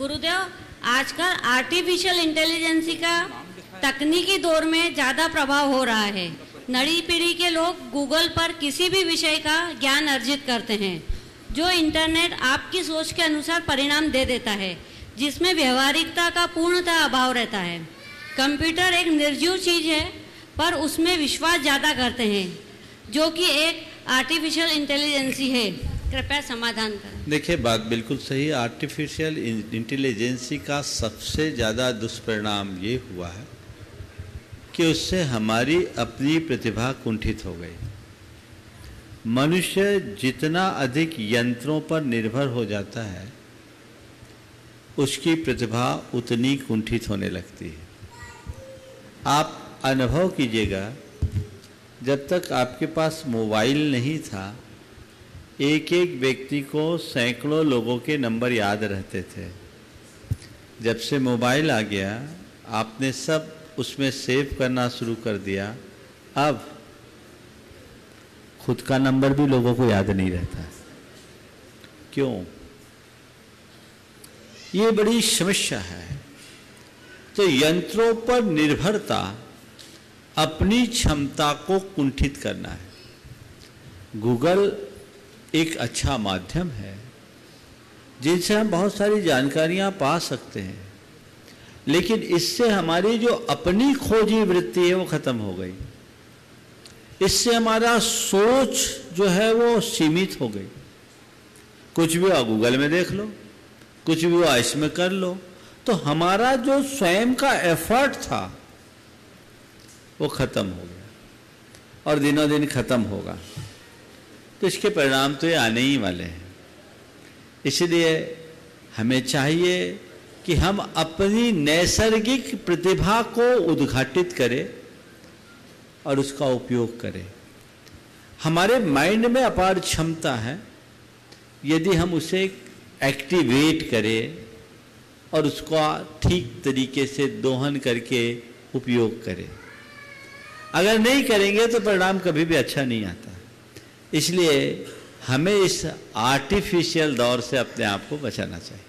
गुरुदेव, आजकल artificial intelligence का तकनीकी दौर में ज़्यादा प्रभाव हो रहा है। नई पीढ़ी के लोग गूगल पर किसी भी विषय का ज्ञान अर्जित करते हैं, जो इंटरनेट आपकी सोच के अनुसार परिणाम दे देता है, जिसमें व्यवहारिकता का पूर्णतः अभाव रहता है। कंप्यूटर एक निर्जीव चीज़ है, पर उसमें विश्वास ज़्यादा करते हैं, जो कि एक आर्टिफिशियल इंटेलिजेंसी है। कृपया समाधान करें। देखिए, बात बिल्कुल सही आर्टिफिशियल इंटेलिजेंसी का सबसे ज़्यादा दुष्परिणाम ये हुआ है कि उससे हमारी अपनी प्रतिभा कुंठित हो गई। मनुष्य जितना अधिक यंत्रों पर निर्भर हो जाता है, उसकी प्रतिभा उतनी कुंठित होने लगती है। आप अनुभव कीजिएगा, जब तक आपके पास मोबाइल नहीं था एक एक व्यक्ति को सैकड़ों लोगों के नंबर याद रहते थे। जब से मोबाइल आ गया, आपने सब उसमें सेव करना शुरू कर दिया। अब खुद का नंबर भी लोगों को याद नहीं रहता। क्यों? ये बड़ी समस्या है। तो यंत्रों पर निर्भरता अपनी क्षमता को कुंठित करना है। गूगल एक अच्छा माध्यम है, जिनसे हम बहुत सारी जानकारियाँ पा सकते हैं। लेकिन इससे हमारी जो अपनी खोजी वृत्ति है, वो खत्म हो गई। इससे हमारा सोच जो है, वो सीमित हो गई। कुछ भी हुआ गूगल में देख लो, कुछ भी हुआ इसमें कर लो तो हमारा जो स्वयं का एफर्ट था, वो खत्म हो गया। और दिनों दिन खत्म होगा। तो इसके परिणाम तो ये आने ही वाले हैं। इसलिए हमें चाहिए कि हम अपनी नैसर्गिक प्रतिभा को उद्घाटित करें और उसका उपयोग करें। हमारे माइंड में अपार क्षमता है, यदि हम उसे एक्टिवेट करें और उसका ठीक तरीके से दोहन करके उपयोग करें। अगर नहीं करेंगे तो परिणाम कभी भी अच्छा नहीं आता। इसलिए हमें इस आर्टिफिशियल दौर से अपने आप को बचाना चाहिए।